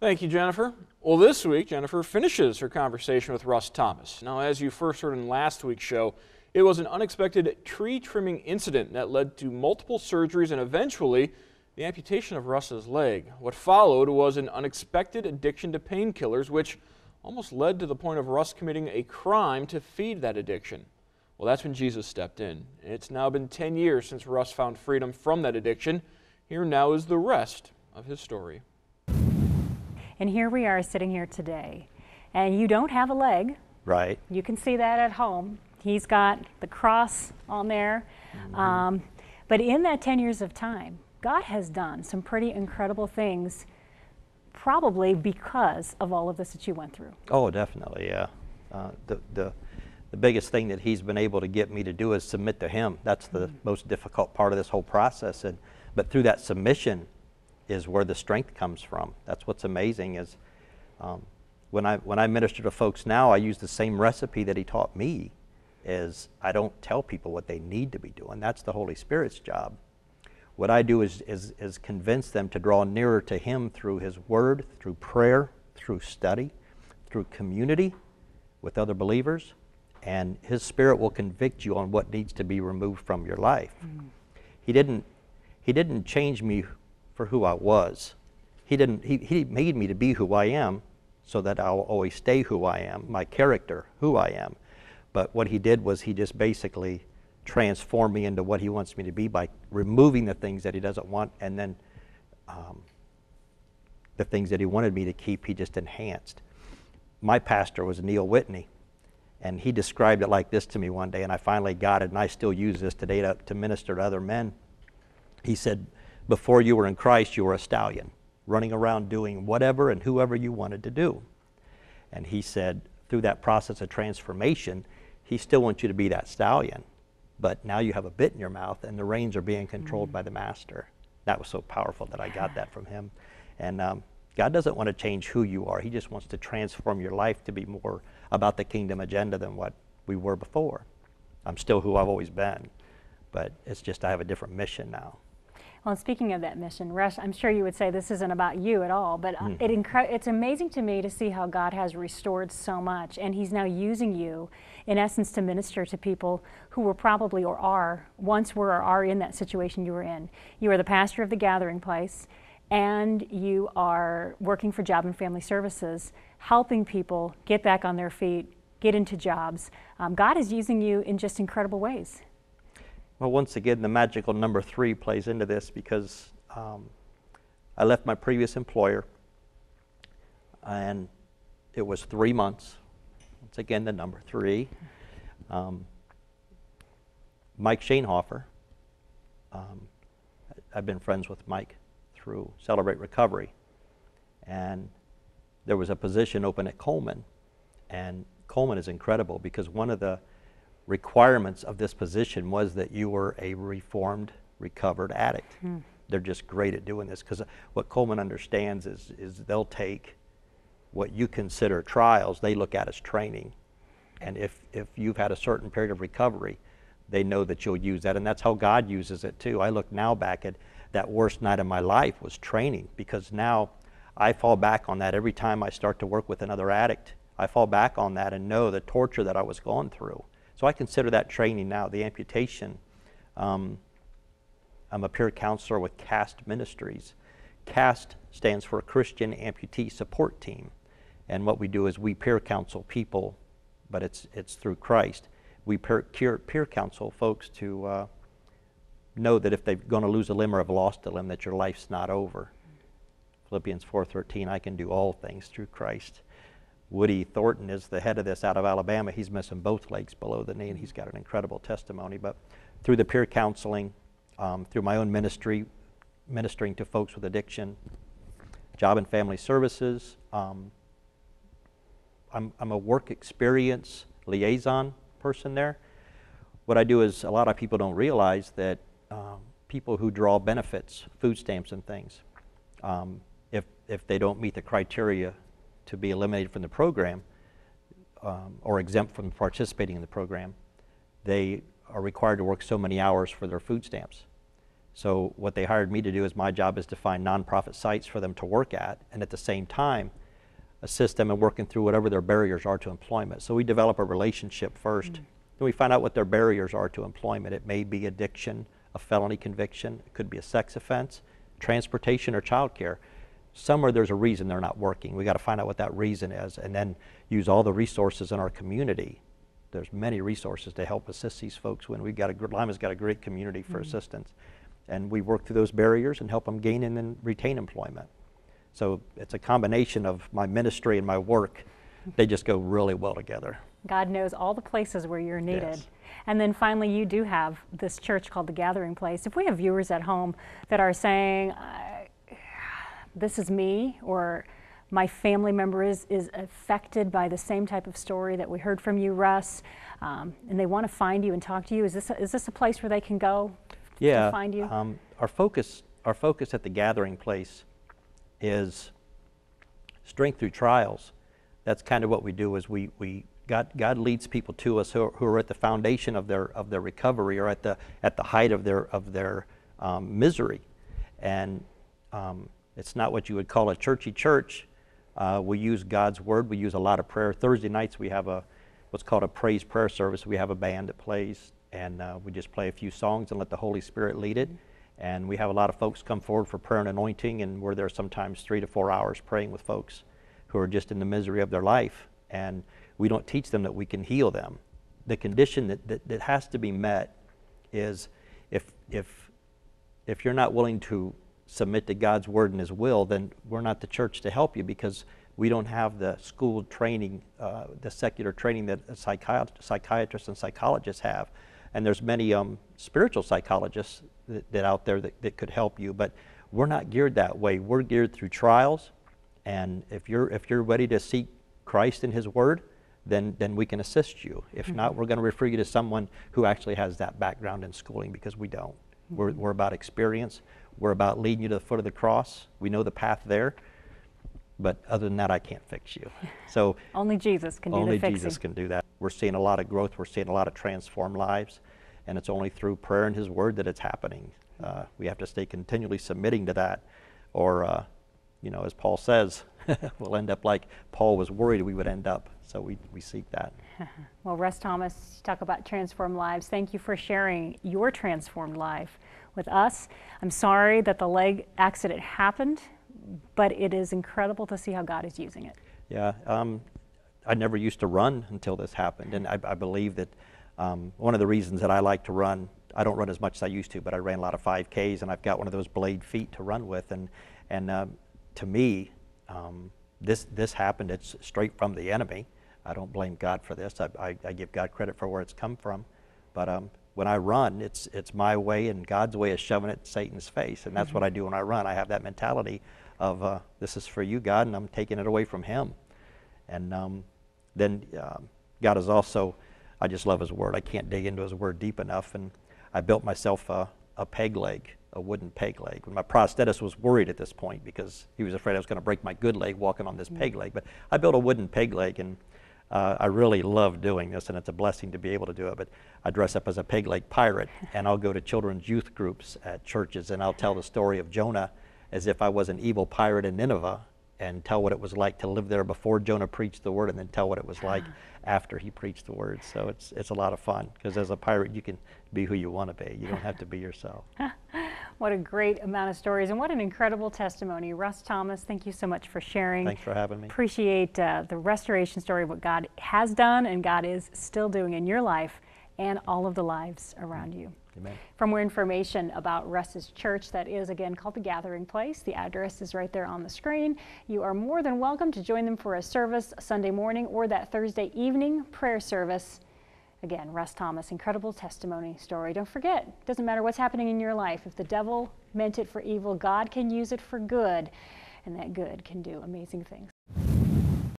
Thank you, Jennifer. Well, this week, Jennifer finishes her conversation with Russ Thomas. Now, as you first heard in last week's show, it was an unexpected tree trimming incident that led to multiple surgeries and eventually the amputation of Russ's leg. What followed was an unexpected addiction to painkillers, which almost led to the point of Russ committing a crime to feed that addiction. Well, that's when Jesus stepped in. It's now been 10 years since Russ found freedom from that addiction. Here now is the rest of his story. And here we are sitting here today. And you don't have a leg. Right. You can see that at home. He's got the cross on there. Mm -hmm. um, but in that 10 years of time, God has done some pretty incredible things, probably because of all of this that you went through. Oh, definitely, yeah. Uh, the, the, the biggest thing that He's been able to get me to do is submit to Him. That's the mm -hmm. most difficult part of this whole process. And, but through that submission, is where the strength comes from. That's what's amazing is um, when I when I minister to folks now, I use the same recipe that he taught me. Is I don't tell people what they need to be doing. That's the Holy Spirit's job. What I do is, is, is convince them to draw nearer to Him through His Word, through prayer, through study, through community with other believers, and His Spirit will convict you on what needs to be removed from your life. Mm. He didn't He didn't change me for who I was. He didn't he, he made me to be who I am so that I'll always stay who I am, my character, who I am. But what he did was he just basically transformed me into what he wants me to be by removing the things that he doesn't want and then um, the things that he wanted me to keep, he just enhanced. My pastor was Neil Whitney, and he described it like this to me one day, and I finally got it, and I still use this today to, to minister to other men. He said, before you were in Christ, you were a stallion, running around doing whatever and whoever you wanted to do. And he said, through that process of transformation, he still wants you to be that stallion. But now you have a bit in your mouth and the reins are being controlled mm. by the master. That was so powerful that I got that from him. And um, God doesn't want to change who you are, He just wants to transform your life to be more about the kingdom agenda than what we were before. I'm still who I've always been, but it's just I have a different mission now. Well, speaking of that mission, Russ, I'm sure you would say this isn't about you at all, but mm. it it's amazing to me to see how God has restored so much, and He's now using you, in essence, to minister to people who were probably or are once were or are in that situation you were in. You are the pastor of the Gathering Place, and you are working for Job and Family Services, helping people get back on their feet, get into jobs. Um, God is using you in just incredible ways. Well, once again, the magical number three plays into this because um, I left my previous employer and it was three months. Once again, the number three. Um, Mike Shanehofer, um, I've been friends with Mike through Celebrate Recovery. And there was a position open at Coleman. And Coleman is incredible because one of the requirements of this position was that you were a reformed, recovered addict. Hmm. They're just great at doing this because what Coleman understands is, is they'll take what you consider trials, they look at as training. And if, if you've had a certain period of recovery, they know that you'll use that. And that's how God uses it too. I look now back at that worst night of my life was training because now I fall back on that every time I start to work with another addict. I fall back on that and know the torture that I was going through. So I consider that training now, the amputation. Um, I'm a peer counselor with CAST Ministries. CAST stands for Christian Amputee Support Team. And what we do is we peer counsel people, but it's, it's through Christ. We peer, peer, peer counsel folks to uh, know that if they're going to lose a limb or have lost a limb, that your life's not over. Philippians 4.13, I can do all things through Christ Woody Thornton is the head of this out of Alabama. He's missing both legs below the knee, and he's got an incredible testimony. But through the peer counseling, um, through my own ministry, ministering to folks with addiction, job and family services, um, I'm, I'm a work experience liaison person there. What I do is a lot of people don't realize that um, people who draw benefits, food stamps and things, um, if, if they don't meet the criteria to be eliminated from the program um, or exempt from participating in the program, they are required to work so many hours for their food stamps. So what they hired me to do is my job is to find nonprofit sites for them to work at, and at the same time, assist them in working through whatever their barriers are to employment. So we develop a relationship first. Then we find out what their barriers are to employment. It may be addiction, a felony conviction, it could be a sex offense, transportation, or childcare. Somewhere there's a reason they're not working. We got to find out what that reason is, and then use all the resources in our community. There's many resources to help assist these folks when we've got a Lima's got a great community for mm-hmm. assistance, and we work through those barriers and help them gain and then retain employment. So it's a combination of my ministry and my work. They just go really well together. God knows all the places where you're needed. Yes. And then finally, you do have this church called the Gathering Place. If we have viewers at home that are saying, This is me, or my family member is, is affected by the same type of story that we heard from you, Russ, um, and they want to find you and talk to you, is this, a, is this a place where they can go yeah, to find you? Um, our focus, our focus at the gathering place, is strength through trials. That's kind of what we do. Is we, we God, God leads people to us who are, who are at the foundation of their of their recovery or at the at the height of their of their um, misery, and um, it's not what you would call a churchy church. Uh, we use God's word. We use a lot of prayer. Thursday nights we have a what's called a praise prayer service. We have a band that plays, and uh, we just play a few songs and let the Holy Spirit lead it. And we have a lot of folks come forward for prayer and anointing, and we're there sometimes three to four hours praying with folks who are just in the misery of their life. And we don't teach them that we can heal them. The condition that, that, that has to be met is if, if, if you're not willing to submit to God's word and His will, then we're not the church to help you because we don't have the school training, uh, the secular training that a psychiat- psychiatrists and psychologists have. And there's many um, spiritual psychologists that, that out there that, that could help you, but we're not geared that way. We're geared through trials, and if you're if you're ready to seek Christ and His Word, then then we can assist you. If not, we're going to refer you to someone who actually has that background in schooling because we don't. We're we're about experience. We're about leading you to the foot of the cross. We know the path there, but other than that, I can't fix you. So Only Jesus can do only the fixing. Jesus can do that. We're seeing a lot of growth. We're seeing a lot of transformed lives, and it's only through prayer and His Word that it's happening. Uh, we have to stay continually submitting to that, or, uh, you know, as Paul says, we'll end up like Paul was worried we would end up. So we, we seek that. Well, Russ Thomas, you talk about transformed lives. Thank you for sharing your transformed life with us. I'm sorry that the leg accident happened, but it is incredible to see how God is using it. Yeah, um, I never used to run until this happened, and I, I believe that um, one of the reasons that I like to run, I don't run as much as I used to, but I ran a lot of 5Ks, and I've got one of those blade feet to run with, and and um, to me, um, this this happened. It's straight from the enemy. I don't blame God for this. I, I, I give God credit for where it's come from, but um, when I run, it's it's my way and God's way of shoving it in Satan's face, and that's what I do when I run. I have that mentality of uh, this is for you, God, and I'm taking it away from Him. And um, then um, God is also, I just love His Word. I can't dig into His Word deep enough. And I built myself a, a peg leg, a wooden peg leg. My prosthetist was worried at this point because he was afraid I was going to break my good leg walking on this peg leg. But I built a wooden peg leg, and uh, I really love doing this, and it's a blessing to be able to do it. But I dress up as a peg leg pirate, and I'll go to children's youth groups at churches, and I'll tell the story of Jonah as if I was an evil pirate in Nineveh and tell what it was like to live there before Jonah preached the word and then tell what it was like after he preached the word. So it's, it's a lot of fun because as a pirate, you can be who you want to be. You don't have to be yourself. What a great amount of stories and what an incredible testimony. Russ Thomas, thank you so much for sharing. Thanks for having me. Appreciate uh, the restoration story of what God has done and God is still doing in your life and all of the lives around you. Amen. For more information about Russ's church, that is again called the Gathering Place, the address is right there on the screen. You are more than welcome to join them for a service Sunday morning or that Thursday evening prayer service. Again, Russ Thomas, incredible testimony story. Don't forget, doesn't matter what's happening in your life. If the devil meant it for evil, God can use it for good, and that good can do amazing things.